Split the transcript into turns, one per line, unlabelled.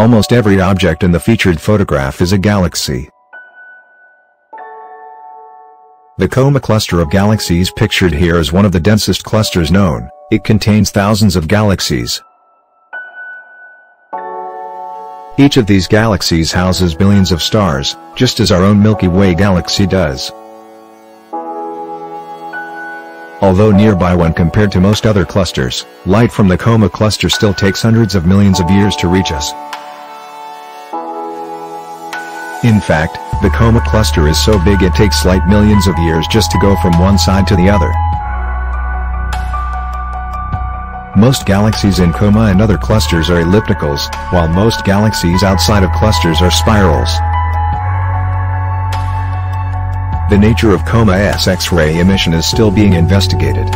Almost every object in the featured photograph is a galaxy. The Coma cluster of galaxies pictured here is one of the densest clusters known, it contains thousands of galaxies. Each of these galaxies houses billions of stars, just as our own Milky Way galaxy does. Although nearby when compared to most other clusters, light from the Coma cluster still takes hundreds of millions of years to reach us. In fact, the Coma cluster is so big it takes light millions of years just to go from one side to the other. Most galaxies in Coma and other clusters are ellipticals, while most galaxies outside of clusters are spirals. The nature of Coma's X-ray emission is still being investigated.